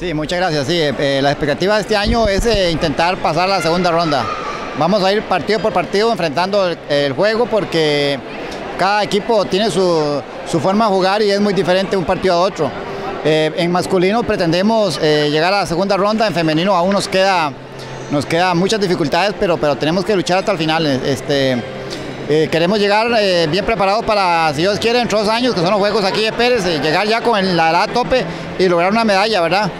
Sí, muchas gracias. Sí, eh, la expectativa de este año es eh, intentar pasar la segunda ronda. Vamos a ir partido por partido enfrentando el, juego porque cada equipo tiene su, forma de jugar y es muy diferente un partido a otro. Eh, en masculino pretendemos llegar a la segunda ronda, en femenino aún nos queda, nos queda muchas dificultades, pero, pero tenemos que luchar hasta el final. Este, queremos llegar bien preparados para, si Dios quiere, en dos años, que son los juegos aquí de Pérez, llegar ya con la edad tope y lograr una medalla, ¿verdad?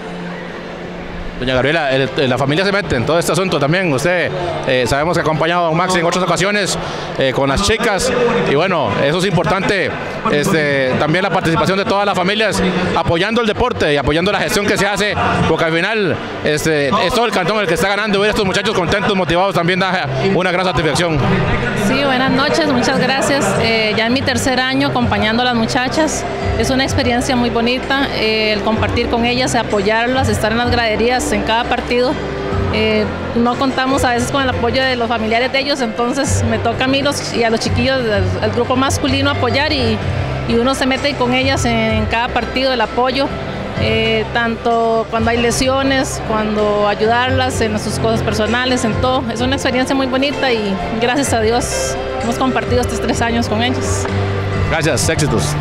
Doña Gabriela, la familia se mete en todo este asunto también. Usted eh, sabemos que ha acompañado a Max en otras ocasiones eh, con las chicas y bueno, eso es importante. Este, también la participación de todas las familias apoyando el deporte y apoyando la gestión que se hace, porque al final este, es todo el cantón el que está ganando. Ver estos muchachos contentos, motivados también da una gran satisfacción. Sí, buenas noches, muchas gracias. Eh, ya en mi tercer año acompañando a las muchachas, es una experiencia muy bonita el compartir con ellas, apoyarlas, estar en las graderías en cada partido. Eh, no contamos a veces con el apoyo de los familiares de ellos, entonces me toca a mí y a los chiquillos del grupo masculino apoyar y, uno se mete con ellas en, cada partido, el apoyo, eh, tanto cuando hay lesiones, cuando ayudarlas en sus cosas personales, en todo. Es una experiencia muy bonita y gracias a Dios hemos compartido estos tres años con ellos. Gracias, éxitos.